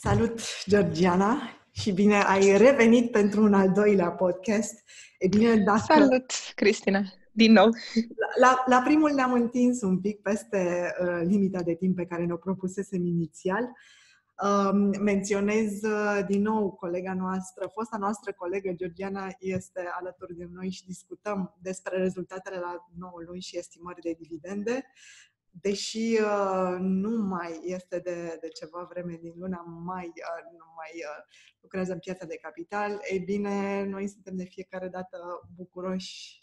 Salut, Georgiana, și bine ai revenit pentru un al doilea podcast. E bine, dacă... Salut, Cristina, din nou. La, la primul ne-am întins un pic peste uh, limita de timp pe care ne-o propusesem inițial. Um, menționez uh, din nou colega noastră, fosta noastră colegă Georgiana este alături de noi și discutăm despre rezultatele la 9 luni și estimări de dividende deși uh, nu mai este de, de ceva vreme din luna mai, uh, nu mai uh, lucrează în piața de capital, ei bine, noi suntem de fiecare dată bucuroși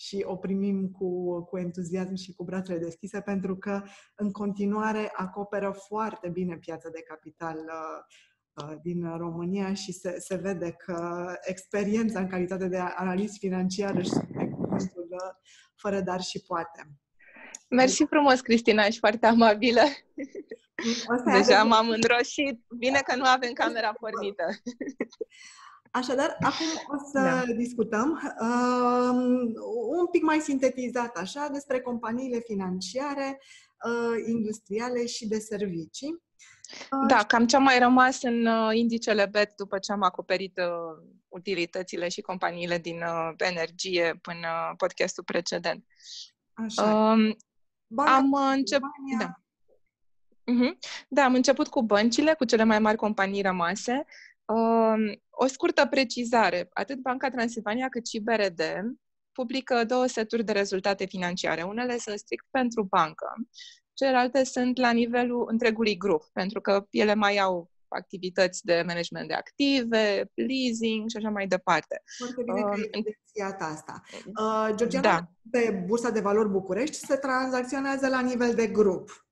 și o primim cu, cu entuziasm și cu brațele deschise pentru că în continuare acoperă foarte bine piața de capital uh, uh, din România și se, se vede că experiența în calitate de analist financiar își spune cuvântul uh, fără dar și poate. Mersi frumos, Cristina, ești foarte amabilă. Deja m-am înroșit. Bine că nu avem camera pornită. Așadar, acum o să da. discutăm uh, un pic mai sintetizat așa despre companiile financiare, uh, industriale și de servicii. Uh, da, cam ce a mai rămas în uh, indicele BET după ce am acoperit uh, utilitățile și companiile din uh, energie până podcastul precedent. Așa. Uh, Banca am început. Da. Uh-huh. Da, am început cu băncile, cu cele mai mari companii rămase. Uh, o scurtă precizare. Atât Banca Transilvania cât și BRD publică două seturi de rezultate financiare. Unele sunt strict pentru bancă, celelalte sunt la nivelul întregului grup, pentru că ele mai au activități de management de active, leasing și așa mai departe. Foarte bine uh, că ai asta. Uh, Georgiana, da. pe Bursa de Valori București se tranzacționează la nivel de grup.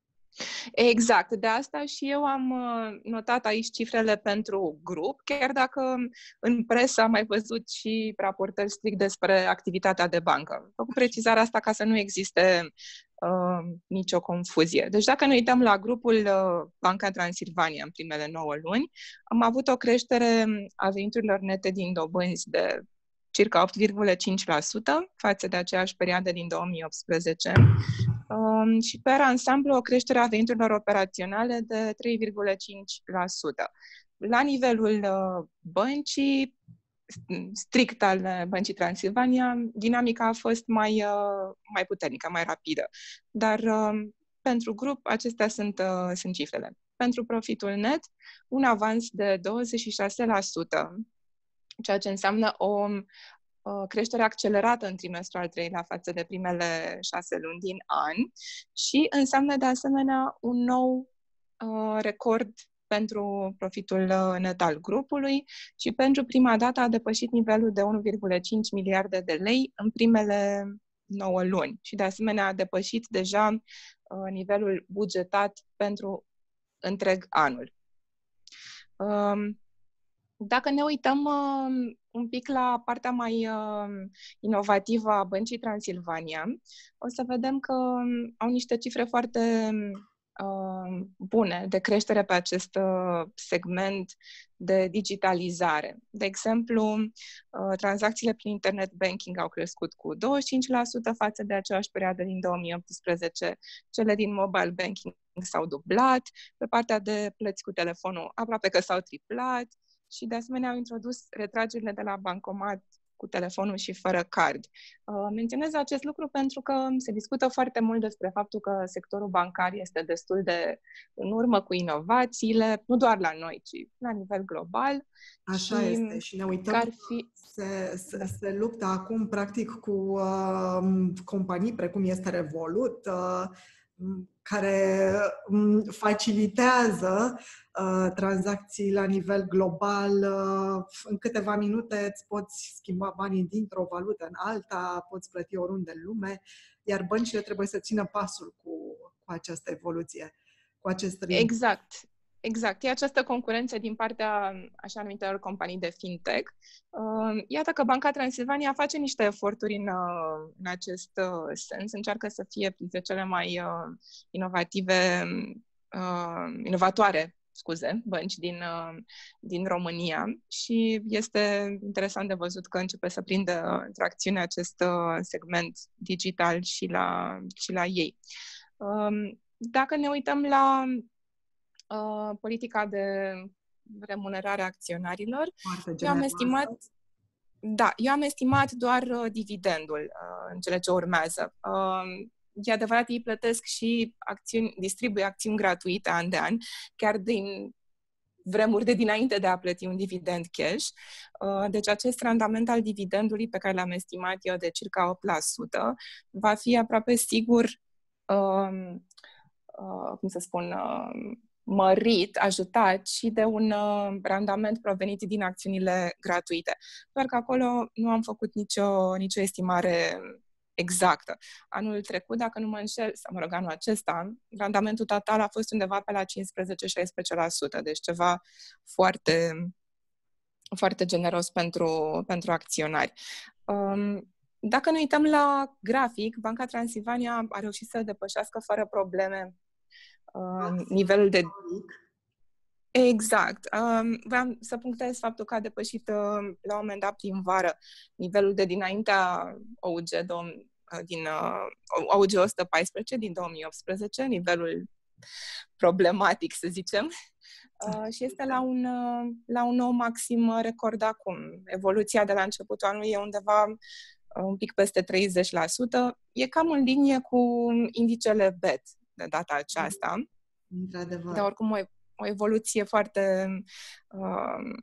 Exact, de asta și eu am uh, notat aici cifrele pentru grup, chiar dacă în presă am mai văzut și raportări strict despre activitatea de bancă. Făcut precizarea asta ca să nu existe uh, nicio confuzie. Deci dacă ne uităm la grupul uh, Banca Transilvania în primele 9 luni, am avut o creștere a veniturilor nete din dobânzi de circa 8,5% față de aceeași perioadă din 2018 um, și pe ansamblu o creștere a veniturilor operaționale de 3,5%. La nivelul uh, băncii, strict al Băncii Transilvania, dinamica a fost mai, uh, mai puternică, mai rapidă. Dar uh, pentru grup, acestea sunt, uh, sunt cifrele. Pentru profitul net, un avans de 26%, ceea ce înseamnă o creștere accelerată în trimestrul al treilea față de primele șase luni din an și înseamnă de asemenea un nou uh, record pentru profitul uh, net al grupului și pentru prima dată a depășit nivelul de 1,5 miliarde de lei în primele 9 luni și de asemenea a depășit deja uh, nivelul bugetat pentru întreg anul. Um, dacă ne uităm uh, un pic la partea mai uh, inovativă a Băncii Transilvania, o să vedem că um, au niște cifre foarte uh, bune de creștere pe acest uh, segment de digitalizare. De exemplu, uh, tranzacțiile prin internet banking au crescut cu 25% față de aceeași perioadă din 2018, cele din mobile banking s-au dublat, pe partea de plăți cu telefonul aproape că s-au triplat, și de asemenea au introdus retragerile de la bancomat cu telefonul și fără card. Uh, menționez acest lucru pentru că se discută foarte mult despre faptul că sectorul bancar este destul de în urmă cu inovațiile, nu doar la noi, ci la nivel global. Așa și este și ne uităm ar fi... se, se, da. se luptă acum practic cu uh, companii precum este Revolut, uh, care mm, facilitează uh, tranzacții la nivel global. Uh, în câteva minute îți poți schimba banii dintr-o valută în alta, poți plăti oriunde în lume, iar băncile trebuie să țină pasul cu, cu această evoluție, cu acest ritm. Exact. Exact. E această concurență din partea așa numitelor companii de fintech. Uh, iată că Banca Transilvania face niște eforturi în, uh, în acest uh, sens, încearcă să fie printre cele mai inovative, inovatoare scuze, bănci din, din România și este interesant de văzut că începe să prindă tracțiune acest segment digital și la, și la ei. Dacă ne uităm la uh, politica de remunerarea acționarilor. Eu am estimat da, eu am estimat doar uh, dividendul uh, în cele ce urmează. Uh, e adevărat, ei plătesc și acțiuni, distribuie acțiuni gratuite an de an, chiar din vremuri de dinainte de a plăti un dividend cash. Uh, deci acest randament al dividendului pe care l-am estimat eu de circa 8% va fi aproape sigur, uh, uh, cum să spun, uh, mărit, ajutat și de un uh, randament provenit din acțiunile gratuite. Doar că acolo nu am făcut nicio, nicio estimare exactă. Anul trecut, dacă nu mă înșel, sau mă rog, anul acesta, randamentul total a fost undeva pe la 15-16%, deci ceva foarte, foarte generos pentru, pentru acționari. Um, dacă ne uităm la grafic, Banca Transilvania a reușit să depășească fără probleme uh, nivelul de... Exact. Um, vreau să punctez faptul că a depășit uh, la un moment dat prin vară nivelul de dinaintea OUG dom- uh, din uh, OUG 114 din 2018, nivelul problematic, să zicem, uh, și este la un, uh, la un nou maxim record acum. Evoluția de la începutul anului e undeva uh, un pic peste 30%. E cam în linie cu indicele BET de data aceasta. Într-adevăr. Dar oricum o, o evoluție foarte uh,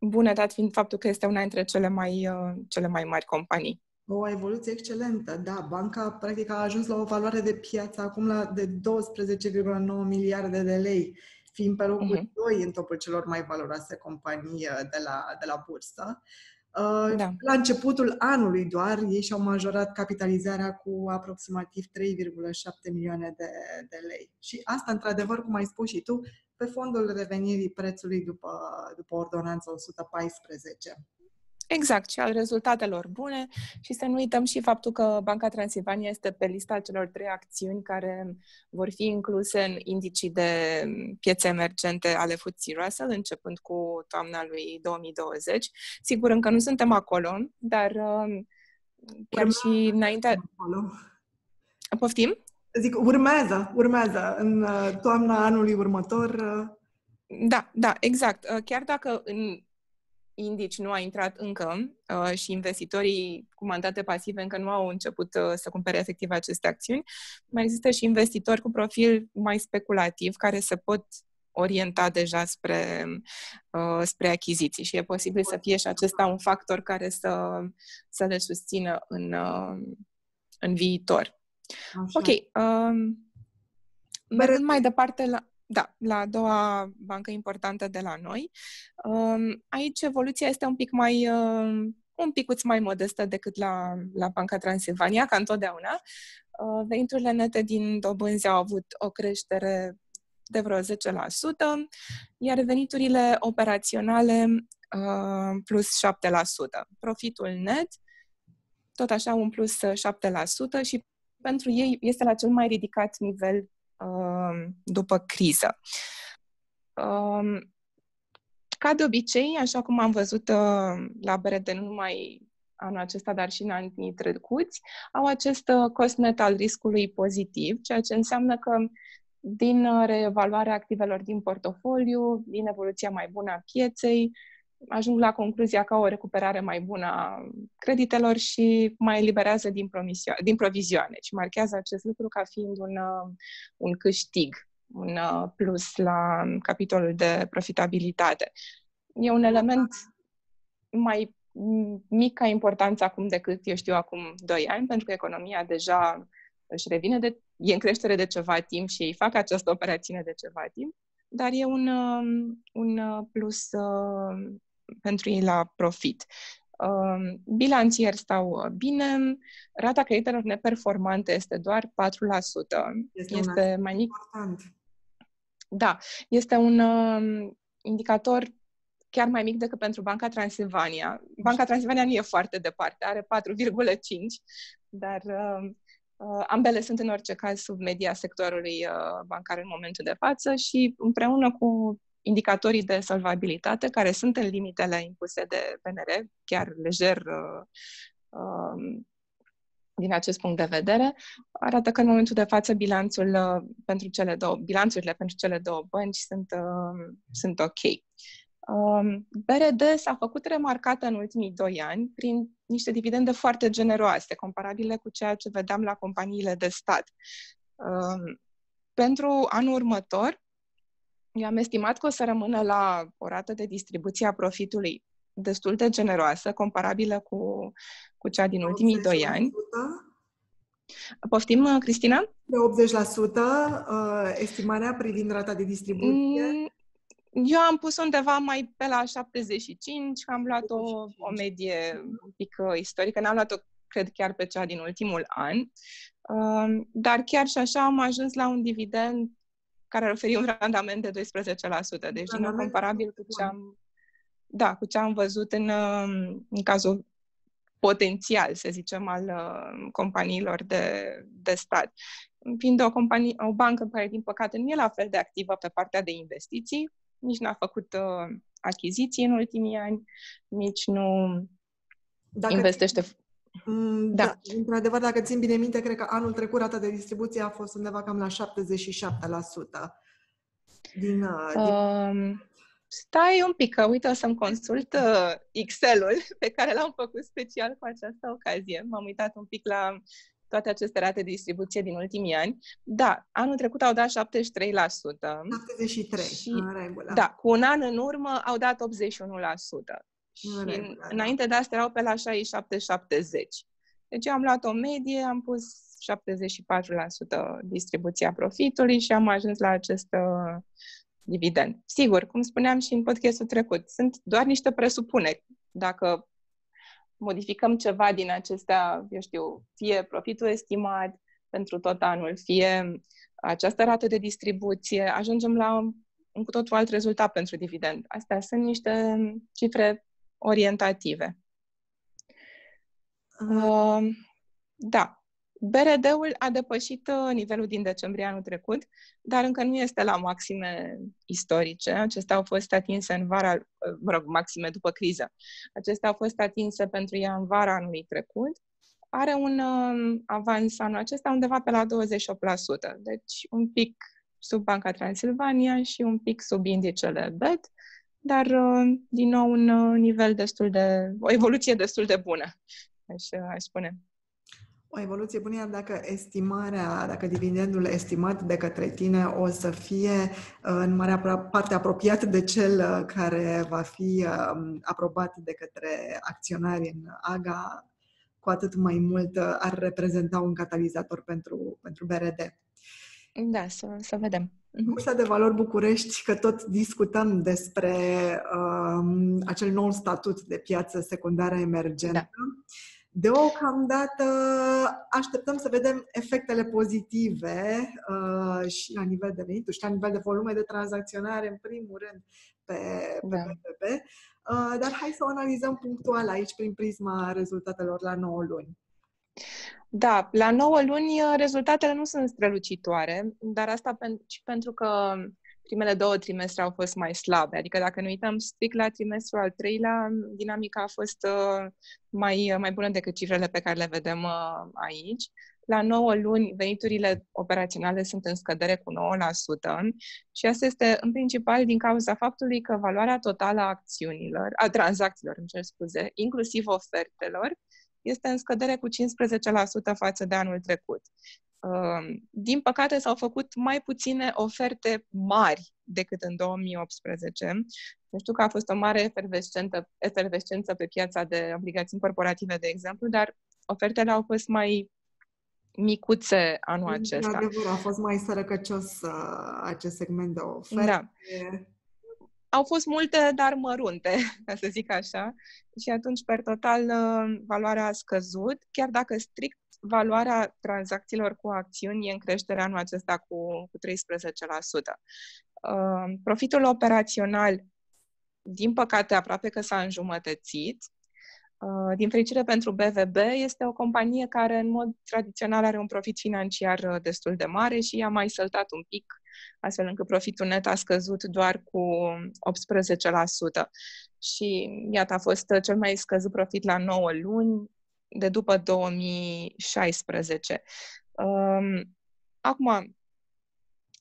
bună, dat fiind faptul că este una dintre cele mai, uh, cele mai mari companii. O evoluție excelentă, da. Banca, practic, a ajuns la o valoare de piață acum la de 12,9 miliarde de lei, fiind pe locul uh-huh. 2 în topul celor mai valoroase companii uh, de la, de la bursă. Uh, da. La începutul anului doar, ei și-au majorat capitalizarea cu aproximativ 3,7 milioane de, de lei. Și asta, într-adevăr, cum ai spus și tu, pe fondul revenirii prețului după, după ordonanța 114. Exact, și al rezultatelor bune și să nu uităm și faptul că Banca Transilvania este pe lista celor trei acțiuni care vor fi incluse în indicii de piețe emergente ale FTSE Russell, începând cu toamna lui 2020. Sigur, încă nu suntem acolo, dar um, chiar urmează și înainte... Acolo. Poftim? Zic, urmează, urmează în uh, toamna anului următor. Uh. Da, da, exact. Uh, chiar dacă în indici nu a intrat încă uh, și investitorii cu mandate pasive încă nu au început uh, să cumpere efectiv aceste acțiuni, mai există și investitori cu profil mai speculativ care se pot orienta deja spre, uh, spre achiziții și e posibil să fie și acesta un factor care să, să le susțină în, uh, în viitor. Așa. Ok. Um, mergând mai departe la da, la a doua bancă importantă de la noi. Um, aici evoluția este un pic mai um, un picuț mai modestă decât la, la Banca Transilvania, ca întotdeauna. Uh, veniturile nete din dobânzi au avut o creștere de vreo 10%, iar veniturile operaționale uh, plus 7%. Profitul net, tot așa, un plus 7% și pentru ei este la cel mai ridicat nivel Um, după criză. Um, ca de obicei, așa cum am văzut uh, la BRD nu numai anul acesta, dar și în anii trecuți, au acest uh, cost net al riscului pozitiv, ceea ce înseamnă că din uh, reevaluarea activelor din portofoliu, din evoluția mai bună a pieței, ajung la concluzia că au o recuperare mai bună a creditelor și mai eliberează din, din provizioane și marchează acest lucru ca fiind un, uh, un câștig, un uh, plus la capitolul de profitabilitate. E un element mai mic ca importanță acum decât, eu știu, acum 2 ani, pentru că economia deja își revine, de, e în creștere de ceva timp și ei fac această operațiune de ceva timp, dar e un, uh, un plus pentru ei la profit. Um, bilanțieri stau uh, bine, rata creditelor neperformante este doar 4%. Este, este mai mic. Important. Da, este un uh, indicator chiar mai mic decât pentru Banca Transilvania. Banca Transilvania nu e foarte departe, are 4,5, dar uh, uh, ambele sunt în orice caz sub media sectorului uh, bancar în momentul de față și împreună cu indicatorii de solvabilitate care sunt în limitele impuse de PNR, chiar lejer uh, um, din acest punct de vedere, arată că în momentul de față bilanțul uh, pentru cele două, bilanțurile pentru cele două bănci sunt, uh, sunt ok. Um, BRD s-a făcut remarcată în ultimii doi ani prin niște dividende foarte generoase, comparabile cu ceea ce vedeam la companiile de stat. Um, pentru anul următor, eu am estimat că o să rămână la o rată de distribuție a profitului destul de generoasă, comparabilă cu, cu cea din ultimii doi ani. Poftim, Cristina? De 80% uh, estimarea privind rata de distribuție? Mm, eu am pus undeva mai pe la 75, am luat o, o medie un pic uh, istorică, n-am luat-o, cred, chiar pe cea din ultimul an, uh, dar chiar și așa am ajuns la un dividend care ar oferi un randament de 12%, deci din comparabil cu ce am, da, cu ce am văzut în, um, în cazul potențial, să zicem, al uh, companiilor de, de stat. Fiind o, companie, o bancă care, din păcate, nu e la fel de activă pe partea de investiții, nici n-a făcut uh, achiziții în ultimii ani, nici nu dacă investește... Mm, da. da. Într-adevăr, dacă țin bine minte, cred că anul trecut rata de distribuție a fost undeva cam la 77% din... Uh, din... Uh, stai un pic, că uite, o să-mi consult uh, Excel-ul pe care l-am făcut special cu această ocazie. M-am uitat un pic la toate aceste rate de distribuție din ultimii ani. Da, anul trecut au dat 73%. 73, și, în regulă. Da, cu un an în urmă au dat 81%. Și în, da. înainte de asta erau pe la 67-70. Deci eu am luat o medie, am pus 74% distribuția profitului și am ajuns la acest uh, dividend. Sigur, cum spuneam și în podcastul trecut, sunt doar niște presupuneri. Dacă modificăm ceva din acestea, eu știu, fie profitul estimat pentru tot anul, fie această rată de distribuție, ajungem la un cu totul alt rezultat pentru dividend. Astea sunt niște cifre orientative. Uh, da. BRD-ul a depășit uh, nivelul din decembrie anul trecut, dar încă nu este la maxime istorice. Acestea au fost atinse în vara, uh, mă rog, maxime după criză. Acestea au fost atinse pentru ea în vara anului trecut. Are un uh, avans anul acesta undeva pe la 28%, deci un pic sub Banca Transilvania și un pic sub indicele BET, dar uh, din nou un uh, nivel destul de, o evoluție destul de bună, aș, aș spune. O evoluție bună, iar dacă estimarea, dacă dividendul estimat de către tine o să fie uh, în marea parte apropiat de cel uh, care va fi um, aprobat de către acționari în AGA, cu atât mai mult uh, ar reprezenta un catalizator pentru, pentru BRD. Da, să, să vedem. Bursa de Valori București, că tot discutăm despre um, acel nou statut de piață secundară emergentă. Da. Deocamdată așteptăm să vedem efectele pozitive uh, și la nivel de venituri și la nivel de volume de tranzacționare, în primul rând, pe, pe da. BBB. Uh, dar hai să o analizăm punctual aici, prin prisma rezultatelor la 9 luni. Da, la 9 luni uh, rezultatele nu sunt strălucitoare, dar asta pen- și pentru că primele două trimestre au fost mai slabe. Adică dacă ne uităm strict la trimestrul al treilea, dinamica a fost uh, mai, mai bună decât cifrele pe care le vedem uh, aici. La 9 luni, veniturile operaționale sunt în scădere cu 9% și asta este în principal din cauza faptului că valoarea totală a acțiunilor, a tranzacțiilor, îmi cer scuze, inclusiv ofertelor, este în scădere cu 15% față de anul trecut. Din păcate, s-au făcut mai puține oferte mari decât în 2018. Nu știu că a fost o mare efervescență, efervescență pe piața de obligații corporative, de exemplu, dar ofertele au fost mai micuțe anul acesta. Adevăr, a fost mai sărăcăcios uh, acest segment de oferte. Da. Au fost multe, dar mărunte, ca să zic așa. Și atunci, per total, uh, valoarea a scăzut, chiar dacă strict valoarea tranzacțiilor cu acțiuni e în creștere anul acesta cu, cu 13%. Uh, profitul operațional, din păcate, aproape că s-a înjumătățit. Uh, din fericire pentru BVB, este o companie care în mod tradițional are un profit financiar uh, destul de mare și a mai săltat un pic, astfel încât profitul net a scăzut doar cu 18%. Și iată, a fost cel mai scăzut profit la 9 luni, de după 2016. Um, acum,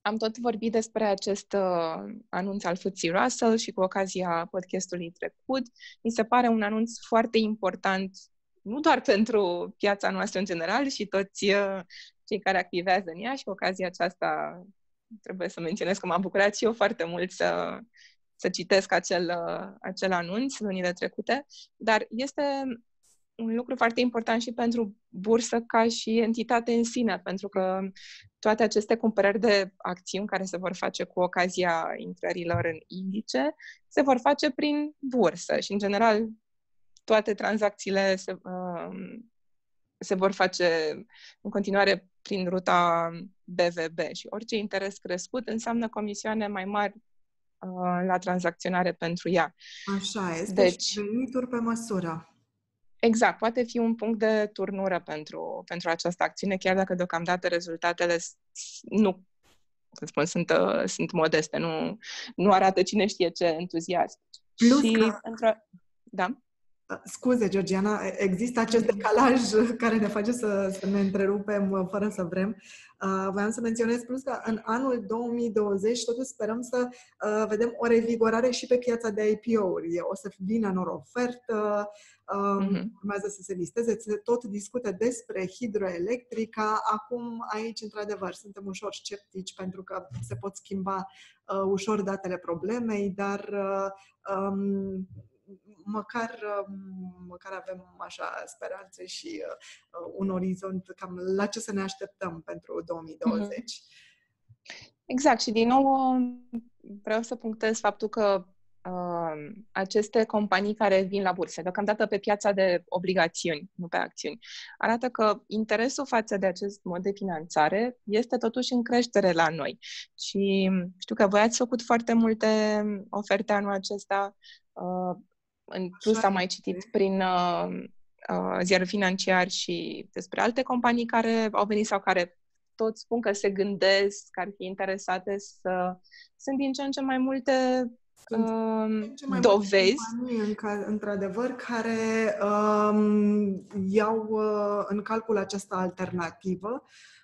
am tot vorbit despre acest uh, anunț al FTSE Russell și cu ocazia podcastului trecut. Mi se pare un anunț foarte important, nu doar pentru piața noastră în general, și toți uh, cei care activează în ea și cu ocazia aceasta trebuie să menționez că m-am bucurat și eu foarte mult să, să citesc acel, uh, acel anunț lunile trecute, dar este un lucru foarte important și pentru bursă ca și entitate în sine, pentru că toate aceste cumpărări de acțiuni care se vor face cu ocazia intrărilor în indice se vor face prin bursă și, în general, toate tranzacțiile se, uh, se vor face în continuare prin ruta BVB și orice interes crescut înseamnă comisioane mai mari uh, la tranzacționare pentru ea. Așa este, deci, și venituri pe măsură. Exact, poate fi un punct de turnură pentru, pentru această acțiune, chiar dacă deocamdată rezultatele nu, să spun, sunt, uh, sunt modeste, nu, nu arată cine știe ce entuziasm. Plus și că... pentru... Da? Scuze, Georgiana, există acest decalaj care ne face să, să ne întrerupem uh, fără să vrem. Uh, voiam să menționez plus că în anul 2020 totuși sperăm să uh, vedem o revigorare și pe piața de IPO-uri. O să vină în ofertă, uh, uh-huh. urmează să se listeze, se tot discută despre hidroelectrica. Acum aici, într-adevăr, suntem ușor sceptici pentru că se pot schimba uh, ușor datele problemei, dar uh, um, măcar, um, măcar avem așa speranțe și uh, un orizont cam la ce să ne așteptăm pentru 2020. Mm-hmm. Exact. Și din nou vreau să punctez faptul că uh, aceste companii care vin la bursă, deocamdată pe piața de obligațiuni, nu pe acțiuni, arată că interesul față de acest mod de finanțare este totuși în creștere la noi. Și știu că voi ați făcut foarte multe oferte anul acesta. Uh, în plus am mai citit prin uh, uh, ziar financiar și despre alte companii care au venit sau care tot spun că se gândesc, că ar fi interesate să... Sunt din ce în ce mai multe uh, mai dovezi. În ca, într-adevăr, care um, iau uh, în calcul această alternativă Uh,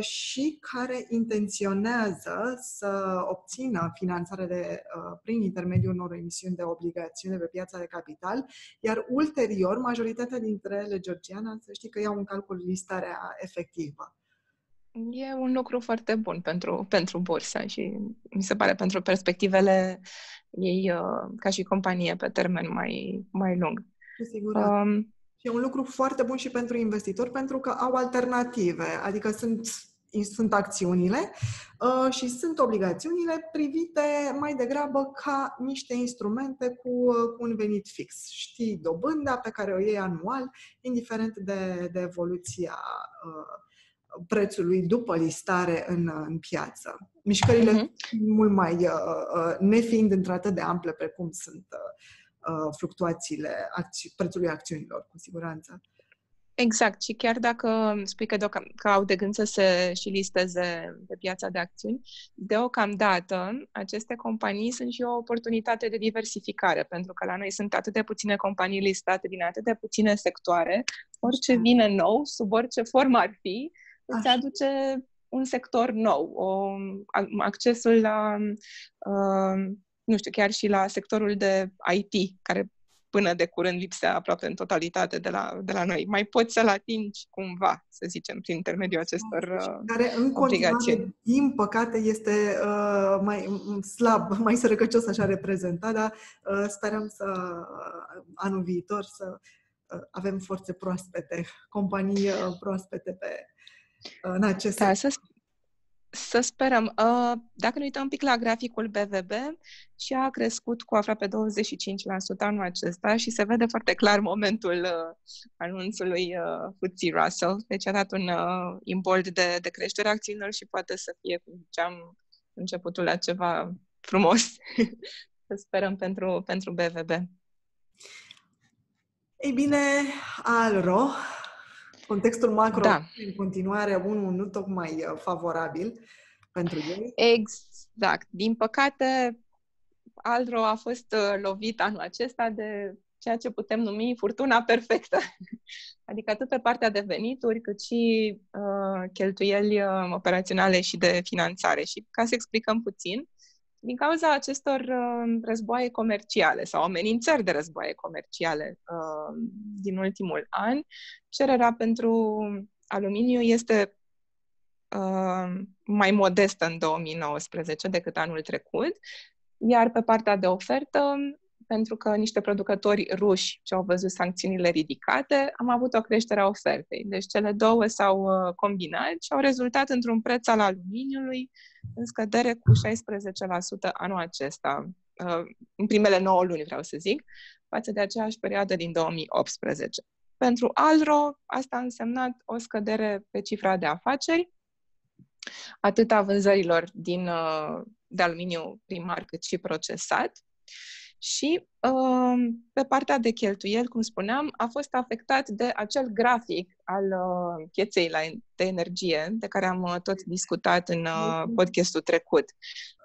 și care intenționează să obțină finanțare de, uh, prin intermediul unor emisiuni de obligațiune pe piața de capital, iar ulterior, majoritatea dintre ele, Georgiana, să știi că iau în calcul listarea efectivă. E un lucru foarte bun pentru, pentru bursă și mi se pare pentru perspectivele ei uh, ca și companie pe termen mai, mai lung. Cu siguranță. Um, și e un lucru foarte bun și pentru investitori pentru că au alternative, adică sunt sunt acțiunile uh, și sunt obligațiunile privite mai degrabă ca niște instrumente cu, uh, cu un venit fix. Știi dobânda pe care o iei anual, indiferent de, de evoluția uh, prețului după listare în, în piață. Mișcările uh-huh. mult mai, uh, uh, nefiind într-atât de ample precum sunt uh, Uh, fluctuațiile acți- prețului acțiunilor, cu siguranță. Exact. Și chiar dacă spui că, deocam, că au de gând să se și listeze pe piața de acțiuni, deocamdată aceste companii sunt și o oportunitate de diversificare, pentru că la noi sunt atât de puține companii listate din atât de puține sectoare, orice vine nou, sub orice formă ar fi, îți aduce un sector nou, o, accesul la uh, nu știu, chiar și la sectorul de IT, care până de curând lipsea aproape în totalitate de la, de la noi. Mai poți să-l atingi cumva, să zicem, prin intermediul acestor uh, Care în continuare, din păcate, este uh, mai slab, mai sărăcăcios așa reprezentat, dar uh, sperăm să uh, anul viitor să uh, avem forțe proaspete, companii uh, proaspete pe, uh, în acest da, să, să sperăm. Uh, dacă ne uităm un pic la graficul BVB, și a crescut cu aproape 25% anul acesta și se vede foarte clar momentul uh, anunțului uh, FTSE Russell. Deci a dat un imbold de, de creștere a acțiunilor și poate să fie, cum ziceam, începutul la ceva frumos. să sperăm pentru, pentru BVB. Ei bine, Alro, contextul macro da. în continuare unul nu tocmai uh, favorabil pentru ei. Exact. Din păcate, Alro a fost uh, lovit anul acesta de ceea ce putem numi furtuna perfectă. Adică atât pe partea de venituri, cât și uh, cheltuieli uh, operaționale și de finanțare. Și ca să explicăm puțin, din cauza acestor uh, războaie comerciale sau amenințări de războaie comerciale uh, din ultimul an, cererea pentru aluminiu este uh, mai modestă în 2019 decât anul trecut, iar pe partea de ofertă, pentru că niște producători ruși ce au văzut sancțiunile ridicate, am avut o creștere a ofertei. Deci cele două s-au uh, combinat și au rezultat într-un preț al aluminiului în scădere cu 16% anul acesta, uh, în primele 9 luni, vreau să zic, față de aceeași perioadă din 2018. Pentru Alro, asta a însemnat o scădere pe cifra de afaceri, atât a vânzărilor din, uh, de aluminiu primar cât și procesat. Și uh, pe partea de cheltuieli, cum spuneam, a fost afectat de acel grafic al uh, pieței la, de energie, de care am uh, tot discutat în uh, podcastul trecut.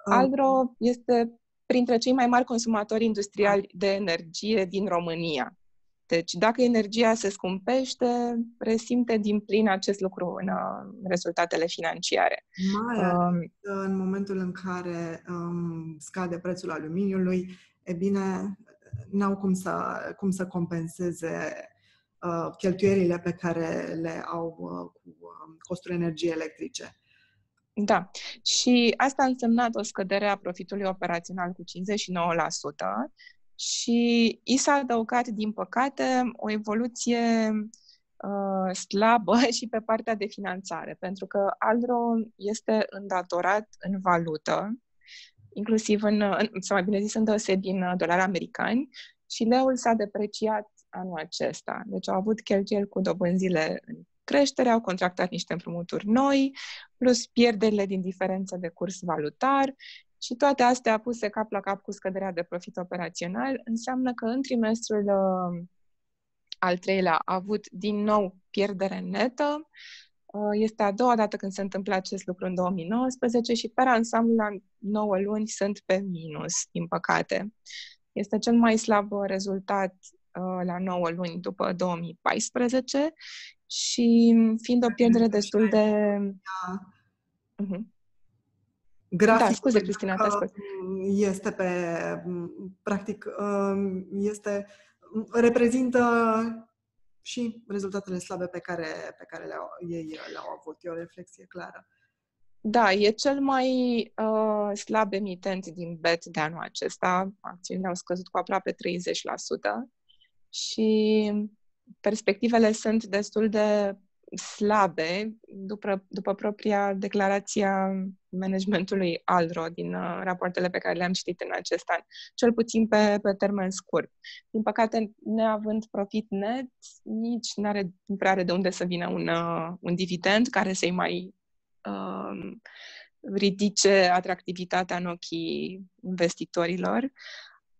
Alro este printre cei mai mari consumatori industriali de energie din România. Deci, dacă energia se scumpește, resimte din plin acest lucru în uh, rezultatele financiare. Mai um, în momentul în care um, scade prețul aluminiului, e bine, n-au cum să, cum să compenseze uh, cheltuielile pe care le au uh, cu uh, costul energiei electrice. Da. Și asta a însemnat o scădere a profitului operațional cu 59%, și și s-a adăugat, din păcate, o evoluție uh, slabă și pe partea de finanțare, pentru că Aldro este îndatorat în valută, inclusiv în, în sau mai bine zis, în deosebi în dolari americani, și leul s-a depreciat anul acesta. Deci au avut cheltuieli cu dobânzile în creștere, au contractat niște împrumuturi noi, plus pierderile din diferență de curs valutar și toate astea puse cap la cap cu scăderea de profit operațional înseamnă că în trimestrul uh, al treilea a avut din nou pierdere netă. Uh, este a doua dată când se întâmplă acest lucru în 2019 și pe ansamblu la 9 luni sunt pe minus, din păcate. Este cel mai slab rezultat uh, la 9 luni după 2014 și fiind o pierdere destul de... Uh-huh. Graficul da, scuze, Cristina, te ascult. Este pe, practic, um, este, reprezintă și rezultatele slabe pe care, pe care le-au, ei le-au avut. E o reflexie clară. Da, e cel mai uh, slab emitent din BET de anul acesta. Acțiunile au scăzut cu aproape 30% și perspectivele sunt destul de slabe după, după propria declarația managementului Alro din uh, rapoartele pe care le-am citit în acest an, cel puțin pe, pe termen scurt. Din păcate, neavând profit net, nici nu are prea are de unde să vină un, uh, un dividend care să-i mai uh, ridice atractivitatea în ochii investitorilor.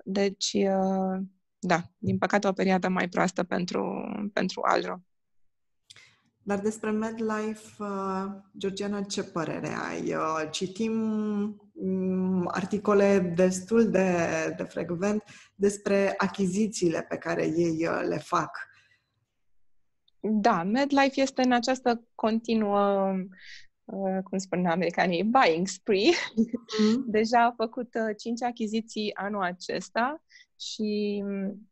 Deci, uh, da, din păcate o perioadă mai proastă pentru, pentru Alro. Dar despre MedLife, uh, Georgiana, ce părere ai? Uh, citim um, articole destul de, de frecvent despre achizițiile pe care ei uh, le fac. Da, MedLife este în această continuă, uh, cum spun americanii, buying spree. Mm-hmm. Deja a făcut uh, 5 achiziții anul acesta și um,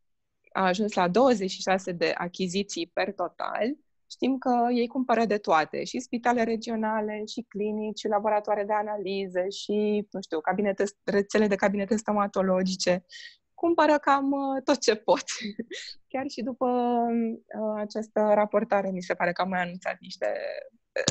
a ajuns la 26 de achiziții per total Știm că ei cumpără de toate, și spitale regionale, și clinici, și laboratoare de analize, și, nu știu, cabinete, rețele de cabinete stomatologice. Cumpără cam uh, tot ce pot. Chiar și după uh, această raportare, mi se pare că am mai anunțat niște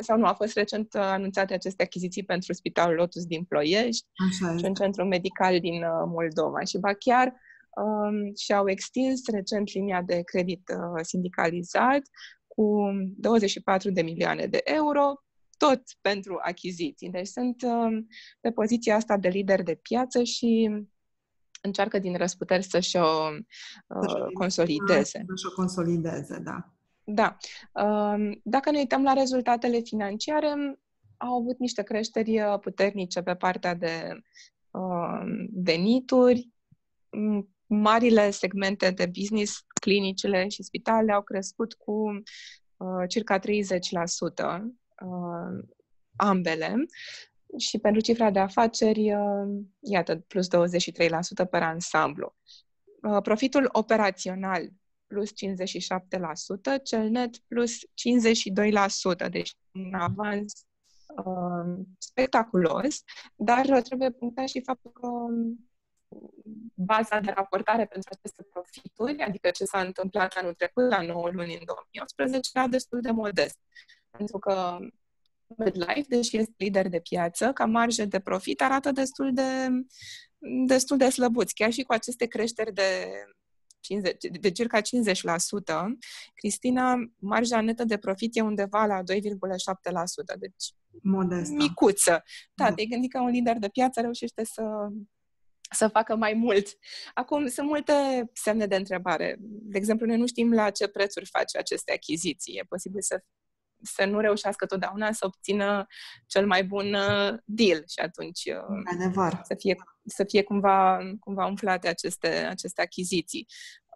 sau nu, a fost recent uh, anunțate aceste achiziții pentru Spitalul Lotus din Ploiești Așa și un centru medical din uh, Moldova. Și ba chiar um, și-au extins recent linia de credit uh, sindicalizat cu 24 de milioane de euro, tot pentru achiziții. Deci sunt um, pe poziția asta de lider de piață și încearcă din răsputeri să-și o uh, consolideze. Să-și o consolideze, da. Da. Um, dacă ne uităm la rezultatele financiare, au avut niște creșteri puternice pe partea de um, venituri, marile segmente de business, clinicile și spitalele, au crescut cu uh, circa 30%, uh, ambele. Și pentru cifra de afaceri, uh, iată, plus 23% pe ansamblu. Uh, profitul operațional plus 57%, cel net plus 52%, deci un avans uh, spectaculos, dar trebuie punctat și faptul că baza de raportare pentru aceste profituri, adică ce s-a întâmplat anul trecut, la 9 luni în 2018, era destul de modest. Pentru că MedLife, deși este lider de piață, ca marjă de profit arată destul de, destul de slăbuți. Chiar și cu aceste creșteri de 50, de circa 50%, Cristina, marja netă de profit e undeva la 2,7%, deci Modestă. micuță. Da, da. te gândi că un lider de piață reușește să să facă mai mult. Acum, sunt multe semne de întrebare. De exemplu, noi nu știm la ce prețuri face aceste achiziții. E posibil să, să nu reușească totdeauna să obțină cel mai bun uh, deal și atunci uh, Adevăr. să fie, să fie cumva, cumva umflate aceste, aceste achiziții.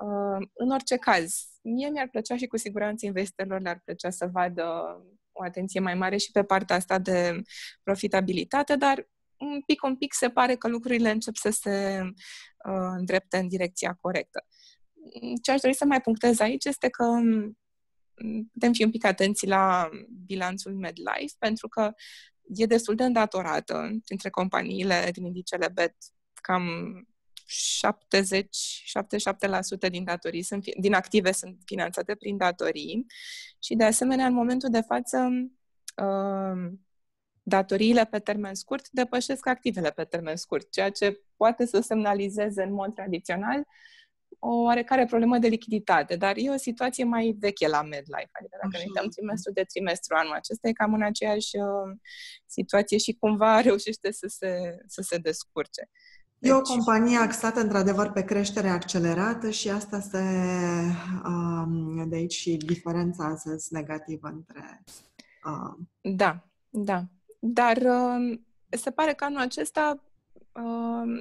Uh, în orice caz, mie mi-ar plăcea și cu siguranță investitorilor le-ar plăcea să vadă o atenție mai mare și pe partea asta de profitabilitate, dar un pic, un pic se pare că lucrurile încep să se uh, îndrepte în direcția corectă. Ce aș dori să mai punctez aici este că mm, putem fi un pic atenți la bilanțul MedLife, pentru că e destul de îndatorată între companiile din indicele BET, cam 70, 77% din datorii sunt, din active sunt finanțate prin datorii și de asemenea în momentul de față uh, datoriile pe termen scurt depășesc activele pe termen scurt, ceea ce poate să semnalizeze în mod tradițional o oarecare problemă de lichiditate, dar e o situație mai veche la MedLife. Adică dacă ne uităm trimestru de trimestru anul acesta, e cam în aceeași uh, situație și cumva reușește să se, să se descurce. Deci... E o deci- companie axată într-adevăr pe creștere accelerată și asta se, um, de aici și diferența sens negativă între... Uh... Da, da. Dar um, se pare că anul acesta um,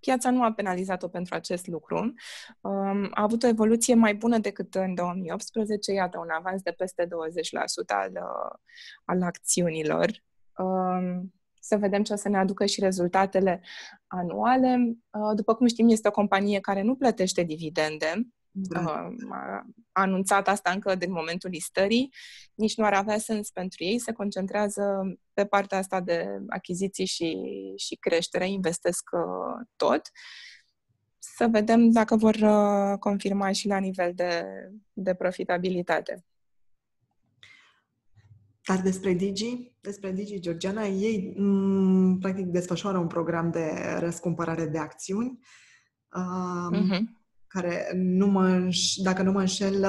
piața nu a penalizat-o pentru acest lucru. Um, a avut o evoluție mai bună decât în 2018, iată, un avans de peste 20% al, uh, al acțiunilor. Să vedem ce o să ne aducă și rezultatele anuale. Uh, după cum știm, este o companie care nu plătește dividende, da. Uh, a anunțat asta încă din momentul listării, nici nu ar avea sens pentru ei, se concentrează pe partea asta de achiziții și, și creștere, investesc uh, tot. Să vedem dacă vor uh, confirma și la nivel de, de profitabilitate. Dar despre Digi, despre Digi Georgiana, ei m- mm, practic desfășoară un program de răscumpărare de acțiuni. Uh, uh-huh care, nu mă, dacă nu mă înșel,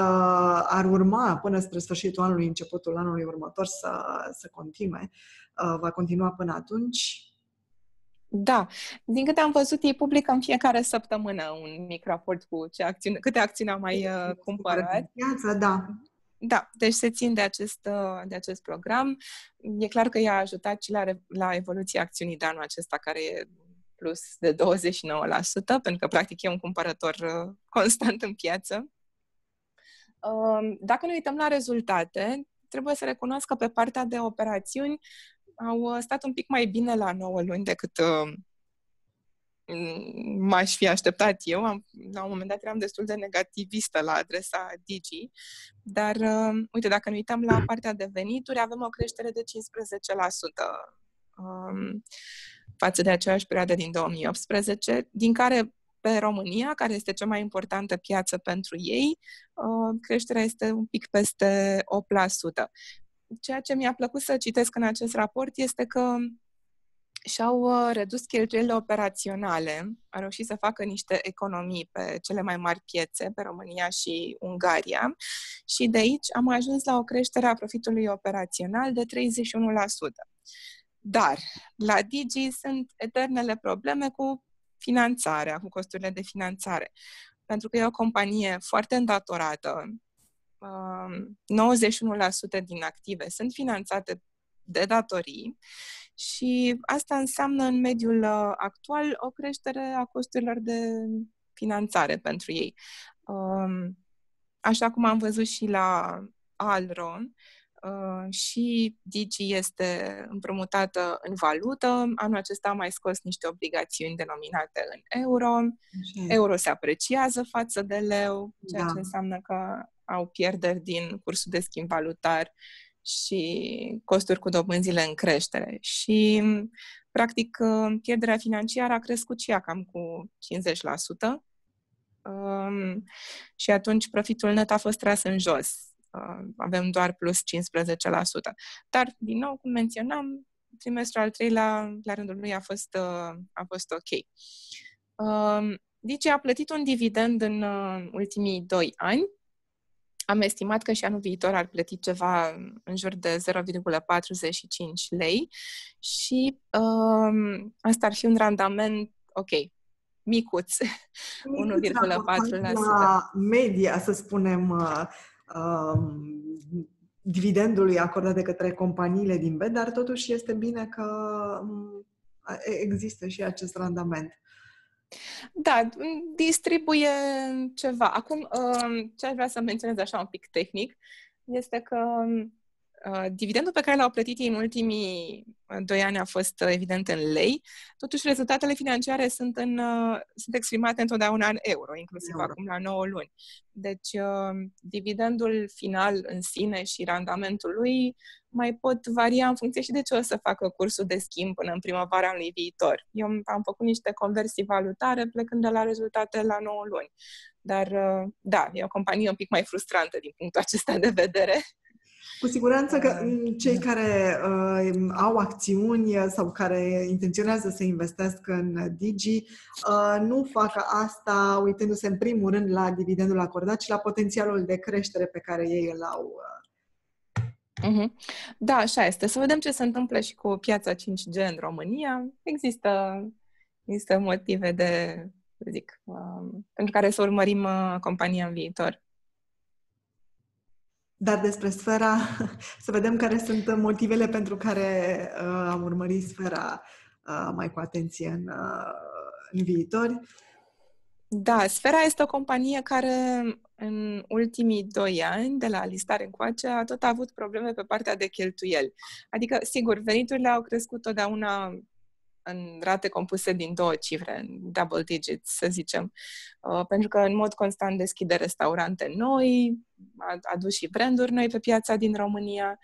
ar urma până spre sfârșitul anului, începutul anului următor să, să continue. Uh, va continua până atunci. Da. Din câte am văzut, ei publică în fiecare săptămână un mic raport cu ce acțiune, câte acțiuni au mai uh, cumpărat. Viața, da. Da, deci se țin de acest, uh, de acest program. E clar că i-a ajutat și la, la evoluția acțiunii de anul acesta, care e plus de 29%, pentru că practic e un cumpărător uh, constant în piață. Um, dacă ne uităm la rezultate, trebuie să recunosc că pe partea de operațiuni au uh, stat un pic mai bine la 9 luni decât uh, m-aș fi așteptat eu. Am, la un moment dat eram destul de negativistă la adresa Digi, dar uite, dacă ne uităm la partea de venituri, avem o creștere de 15%. Um, față de aceeași perioadă din 2018, din care pe România, care este cea mai importantă piață pentru ei, uh, creșterea este un pic peste 8%. Ceea ce mi-a plăcut să citesc în acest raport este că și-au uh, redus cheltuielile operaționale, au reușit să facă niște economii pe cele mai mari piețe, pe România și Ungaria, și de aici am ajuns la o creștere a profitului operațional de 31%. Dar la Digi sunt eternele probleme cu finanțarea, cu costurile de finanțare. Pentru că e o companie foarte îndatorată. 91% um, din active sunt finanțate de datorii și asta înseamnă în mediul uh, actual o creștere a costurilor de finanțare pentru ei. Um, așa cum am văzut și la Alron, Uh, și Digi este împrumutată în valută. Anul acesta am mai scos niște obligațiuni denominate în euro. Așa. Euro se apreciază față de leu, ceea da. ce înseamnă că au pierderi din cursul de schimb valutar și costuri cu dobânzile în creștere. Și, practic, uh, pierderea financiară a crescut și ea cam cu 50%. Um, și atunci profitul net a fost tras în jos uh, avem doar plus 15%. Dar, din nou, cum menționam, trimestrul al treilea, la rândul lui, a fost, uh, a fost ok. Uh, Digi a plătit un dividend în uh, ultimii doi ani. Am estimat că și anul viitor ar plăti ceva în jur de 0,45 lei și uh, asta ar fi un randament ok, micuț, 1,4%. La media, să spunem, uh, Um, dividendului acordat de către companiile din BED, dar totuși este bine că um, există și acest randament. Da, distribuie ceva. Acum, um, ce aș vrea să menționez așa un pic tehnic este că Uh, dividendul pe care l-au plătit ei în ultimii uh, doi ani a fost uh, evident în lei, totuși rezultatele financiare sunt, în, sunt exprimate întotdeauna în euro, inclusiv euro. acum la 9 luni. Deci, dividendul final în sine și randamentul lui mai pot varia în funcție și de ce o să facă cursul de schimb până în primăvara anului viitor. Eu am făcut niște conversii valutare plecând de la rezultate la 9 luni. Dar, da, e o companie un pic mai frustrantă din punctul acesta de vedere. Cu siguranță că mm, cei care uh, au acțiuni sau care intenționează să investească în Digi uh, nu fac asta uitându-se în primul rând la dividendul acordat, ci la potențialul de creștere pe care ei îl au. Uh-huh. Da, așa este. Să vedem ce se întâmplă și cu piața 5G în România. Există, există motive de, zic, uh, pentru care să urmărim uh, compania în viitor. Dar despre sfera, să vedem care sunt motivele pentru care uh, am urmărit sfera uh, mai cu atenție în, uh, în viitor. Da, Sfera este o companie care în ultimii doi ani, de la listare încoace, a tot avut probleme pe partea de cheltuieli. Adică, sigur, veniturile au crescut totdeauna în rate compuse din două cifre, în double digits, să zicem. Uh, pentru că în mod constant deschide restaurante noi, a adus și branduri noi pe piața din România.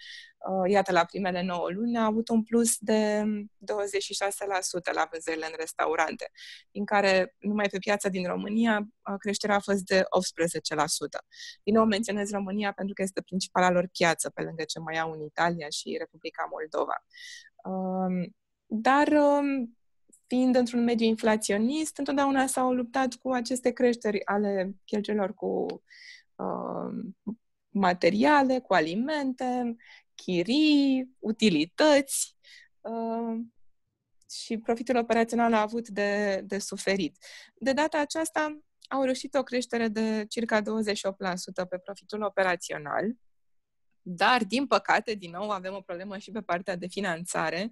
Uh, iată, la primele 9 luni a avut un plus de 26% la vânzările în restaurante, din care numai pe piața din România uh, creșterea a fost de 18%. Din nou menționez România pentru că este principala lor piață, pe lângă ce mai au în Italia și Republica Moldova. Um, dar um, fiind într-un mediu inflaționist, întotdeauna s-au luptat cu aceste creșteri ale cheltuielor cu uh, materiale, cu alimente, chirii, utilități uh, și profitul operațional a avut de, de suferit. De data aceasta au reușit o creștere de circa 28% pe profitul operațional, dar, din păcate, din nou, avem o problemă și pe partea de finanțare.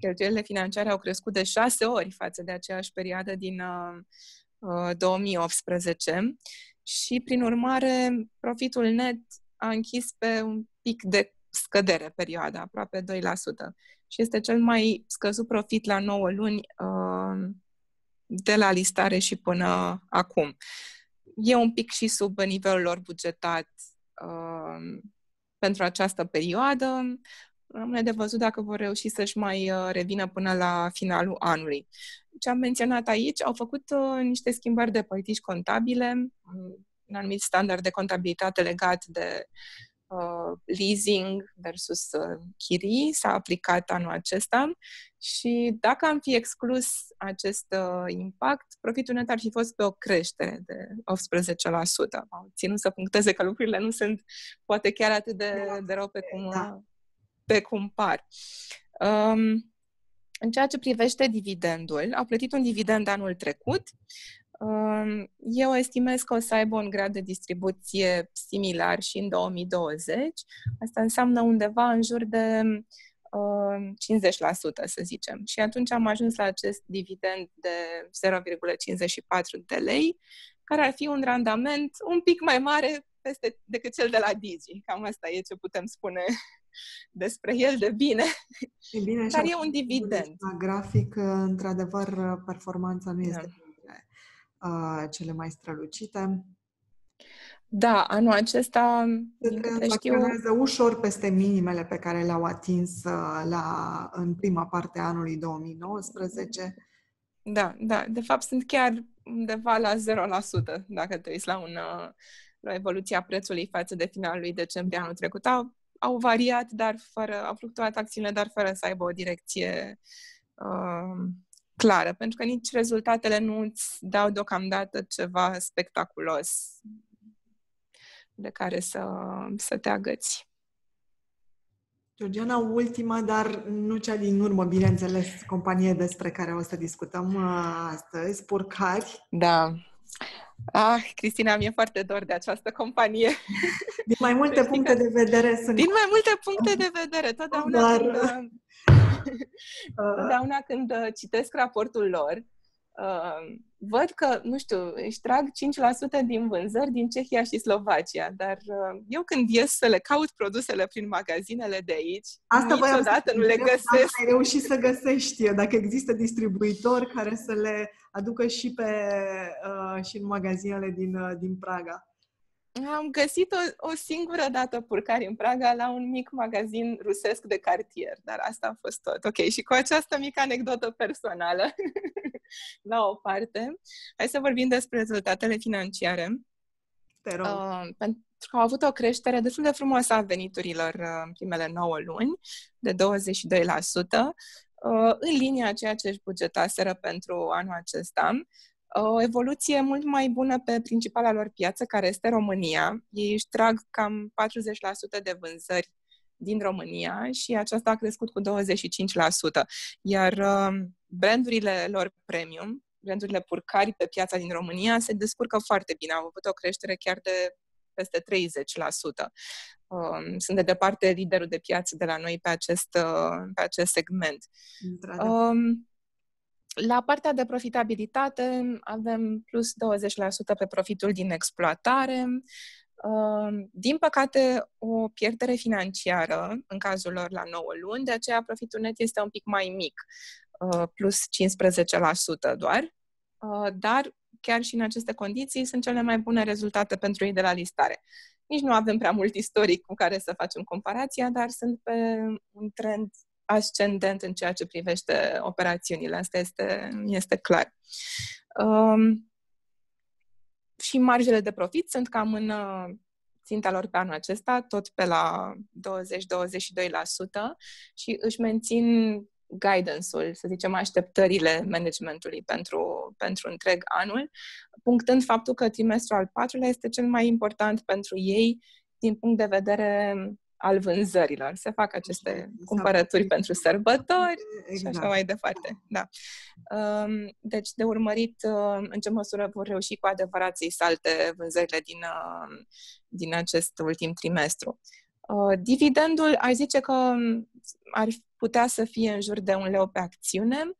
Cheltuielile financiare au crescut de șase ori față de aceeași perioadă din uh, 2018 și, prin urmare, profitul net a închis pe un pic de scădere perioada, aproape 2%. Și este cel mai scăzut profit la 9 luni uh, de la listare și până acum. E un pic și sub nivelul lor bugetat uh, pentru această perioadă. Rămâne de văzut dacă vor reuși să-și mai uh, revină până la finalul anului. Ce am menționat aici, au făcut uh, niște schimbări de politici contabile, un anumit standard de contabilitate legat de uh, leasing versus uh, chirii s-a aplicat anul acesta și dacă am fi exclus acest uh, impact, profitul net ar fi fost pe o creștere de 18%. Au ținut să puncteze că lucrurile nu sunt poate chiar atât de, de rău pe cum, da. pe cum par. Um, în ceea ce privește dividendul, au plătit un dividend anul trecut eu estimez că o să aibă un grad de distribuție similar și în 2020. Asta înseamnă undeva în jur de 50%, să zicem. Și atunci am ajuns la acest dividend de 0,54 de lei, care ar fi un randament un pic mai mare peste, decât cel de la Digi. Cam asta e ce putem spune despre el de bine. E bine Dar e un dividend. La grafic, într-adevăr, performanța nu este da. uh, cele mai strălucite. Da, anul acesta, din știu... ușor peste minimele pe care le-au atins uh, la, în prima parte a anului 2019. Da, da. De fapt, sunt chiar undeva la 0%, dacă te uiți la, un, uh, la evoluția prețului față de finalul lui decembrie anul trecut. Au, au variat, dar fără, au fluctuat acțiunile, dar fără să aibă o direcție uh, clară, pentru că nici rezultatele nu îți dau deocamdată ceva spectaculos de care să, să te agăți. Georgiana, ultima, dar nu cea din urmă, bineînțeles, companie despre care o să discutăm uh, astăzi, Purcari. Da. Ah, Cristina, mi-e foarte dor de această companie. Din mai multe puncte de vedere sunt... Din mai multe puncte de vedere. Totdeauna, dar... când, uh, totdeauna când uh, citesc raportul lor, uh, văd că, nu știu, își trag 5% din vânzări din Cehia și Slovacia, dar uh, eu când ies să le caut produsele prin magazinele de aici, Asta niciodată nu le găsesc. Ai reușit să găsești, dacă există distribuitori care să le aducă și, pe, uh, și în magazinele din, uh, din Praga. Am găsit o, o singură dată purcari în Praga la un mic magazin rusesc de cartier, dar asta a fost tot. Ok, și cu această mică anecdotă personală la o parte, hai să vorbim despre rezultatele financiare. Te rog. Uh, pentru că au avut o creștere destul de frumoasă a veniturilor uh, în primele 9 luni, de 22%, uh, în linia a ceea ce își bugetaseră pentru anul acesta o evoluție mult mai bună pe principala lor piață, care este România. Ei își trag cam 40% de vânzări din România și aceasta a crescut cu 25%. Iar uh, brandurile lor premium, brandurile purcari pe piața din România, se descurcă foarte bine. Au avut o creștere chiar de peste 30%. Um, sunt de departe liderul de piață de la noi pe acest, uh, pe acest segment. Um, la partea de profitabilitate avem plus 20% pe profitul din exploatare. Uh, din păcate, o pierdere financiară în cazul lor la 9 luni, de aceea profitul net este un pic mai mic, uh, plus 15% doar. Uh, dar chiar și în aceste condiții sunt cele mai bune rezultate pentru ei de la listare. Nici nu avem prea mult istoric cu care să facem comparația, dar sunt pe un trend ascendent în ceea ce privește operațiunile. Asta este, este clar. Um, și marjele de profit sunt cam în uh, ținta lor pe anul acesta, tot pe la 20-22% și își mențin guidance-ul, să zicem, așteptările managementului pentru, pentru întreg anul, punctând faptul că trimestrul al patrulea este cel mai important pentru ei din punct de vedere al vânzărilor. Se fac aceste exact. cumpărături pentru sărbători exact. și așa exact. mai departe. Da. Um, deci, de urmărit uh, în ce măsură vor reuși cu adevărat să-i salte vânzările din, uh, din acest ultim trimestru. Uh, dividendul, ai zice că ar putea să fie în jur de un leu pe acțiune.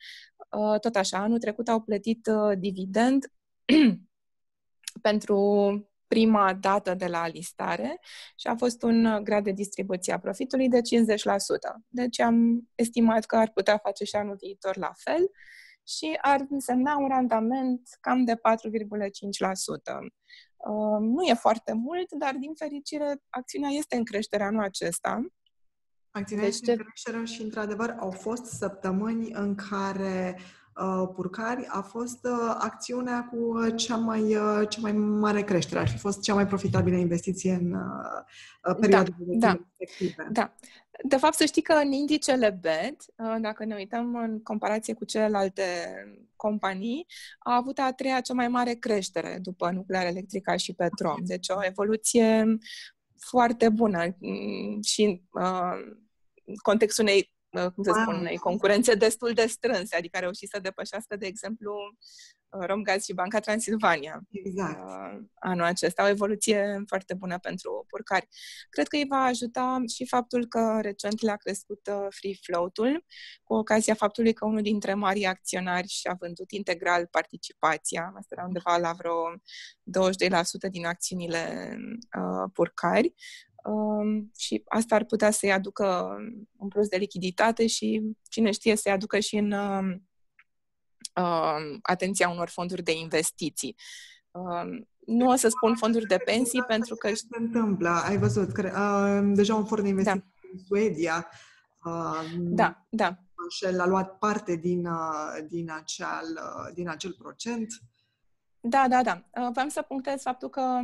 Tot așa, anul trecut au plătit dividend pentru prima dată de la listare și a fost un uh, grad de distribuție a profitului de 50%. Deci am estimat că ar putea face și anul viitor la fel și ar însemna un randament cam de 4,5%. Uh, nu e foarte mult, dar din fericire acțiunea este în creștere anul acesta. Acțiunea deci, este în creștere și, într-adevăr, au fost săptămâni în care Uh, purcari a fost uh, acțiunea cu uh, cea mai, cea mai mare creștere. Ar fi fost cea mai profitabilă investiție în perioada da, de da, respective. Da. De fapt, să știi că în indicele BED, dacă ne uităm în comparație cu celelalte companii, a avut a treia cea mai mare creștere după nuclear electrica și petrom. Deci o evoluție foarte bună mm, și uh, contextul unei Uh, cum să spun, unei concurențe destul de strânse, adică a reușit să depășească, de exemplu, uh, Romgaz și Banca Transilvania. Exact. Uh, anul acesta. O evoluție foarte bună pentru purcari. Cred că îi va ajuta și faptul că recent le-a crescut uh, free float-ul, cu ocazia faptului că unul dintre marii acționari și-a vândut integral participația. Asta era undeva la vreo 22% din acțiunile uh, purcari. Um, și asta ar putea să-i aducă un plus de lichiditate și, cine știe, să-i aducă și în uh, uh, atenția unor fonduri de investiții. Uh, nu o să spun fonduri de pensii, pentru că... Se întâmplă, ai văzut, că, uh, deja un fond de investiții da. în Suedia. Uh, da, da. Și el a luat parte din, uh, din, acel, uh, din acel procent. Da, da, da. Uh, vreau să punctez faptul că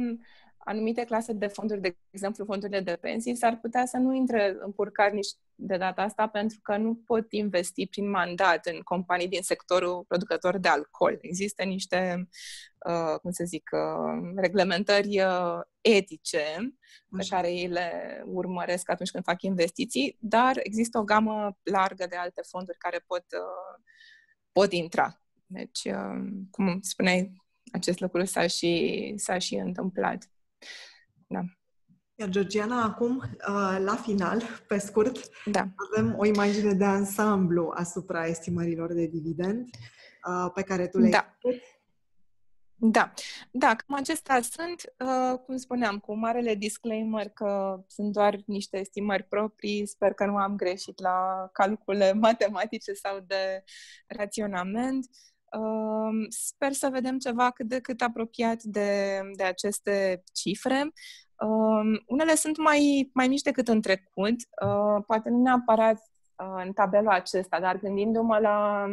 anumite clase de fonduri, de exemplu fondurile de pensii, s-ar putea să nu intre în purcari nici de data asta pentru că nu pot investi prin mandat în companii din sectorul producător de alcool. Există niște, uh, cum să zic, uh, reglementări uh, etice pe care ei le urmăresc atunci când fac investiții, dar există o gamă largă de alte fonduri care pot, uh, pot intra. Deci, uh, cum spuneai, acest lucru s-a și, s-a și întâmplat. Da. Iar Georgiana, acum, uh, la final, pe scurt, da. avem o imagine de ansamblu asupra estimărilor de dividend uh, pe care tu le-ai da. Da, da, cam acestea sunt, uh, cum spuneam, cu marele disclaimer că sunt doar niște estimări proprii, sper că nu am greșit la calcule matematice sau de raționament. Uh, sper să vedem ceva cât de cât apropiat de, de aceste cifre. Uh, unele sunt mai, mai mici decât în trecut, uh, poate nu neapărat uh, în tabelul acesta, dar gândindu-mă la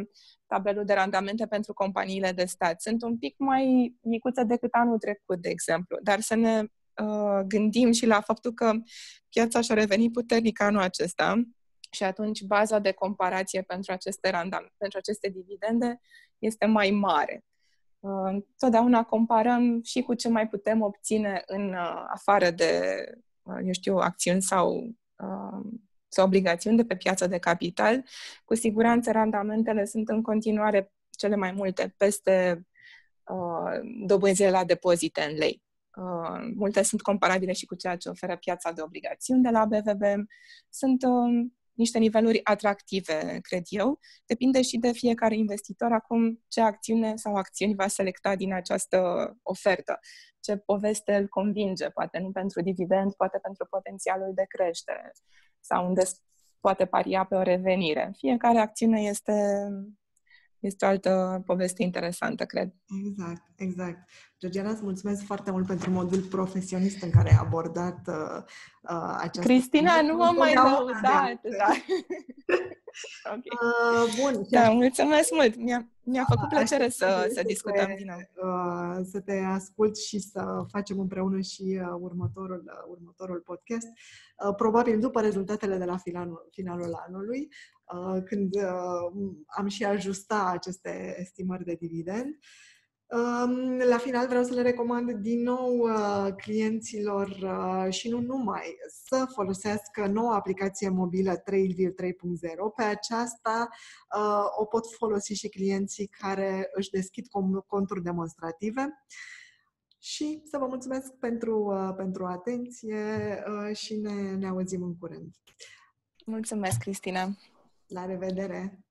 tabelul de randamente pentru companiile de stat, sunt un pic mai micuțe decât anul trecut, de exemplu. Dar să ne uh, gândim și la faptul că piața și-a revenit puternic anul acesta și atunci baza de comparație pentru aceste, randam- pentru aceste dividende este mai mare. Uh, Totdeauna comparăm și cu ce mai putem obține în uh, afară de, uh, eu știu, acțiuni sau, sau obligațiuni de pe piața de capital. Cu siguranță randamentele sunt în continuare cele mai multe peste dobânzile la depozite în lei. multe sunt comparabile și cu ceea ce oferă piața de obligațiuni de la BVB. Sunt niște niveluri atractive, cred eu. Depinde și de fiecare investitor acum ce acțiune sau acțiuni va selecta din această ofertă, ce poveste îl convinge, poate nu pentru dividend, poate pentru potențialul de creștere sau unde poate paria pe o revenire. Fiecare acțiune este este o altă poveste interesantă, cred. Exact, exact. Georgiana, îți mulțumesc foarte mult pentru modul profesionist în care ai abordat uh, uh, această... Cristina, nu mă mai lăudat, da. okay. uh, bun. Da, mulțumesc mult. Mi-a, mi-a făcut plăcere să, să discutăm te, din nou. Uh, să te ascult și să facem împreună și uh, următorul, uh, următorul podcast. Uh, probabil după rezultatele de la finalul, finalul anului, uh, când uh, am și ajusta aceste estimări de dividend. Um, la final vreau să le recomand din nou uh, clienților uh, și nu numai să folosească noua aplicație mobilă Trailview 3.0. Pe aceasta uh, o pot folosi și clienții care își deschid conturi demonstrative. Și să vă mulțumesc pentru, pentru atenție și ne, ne auzim în curând. Mulțumesc, Cristina! La revedere!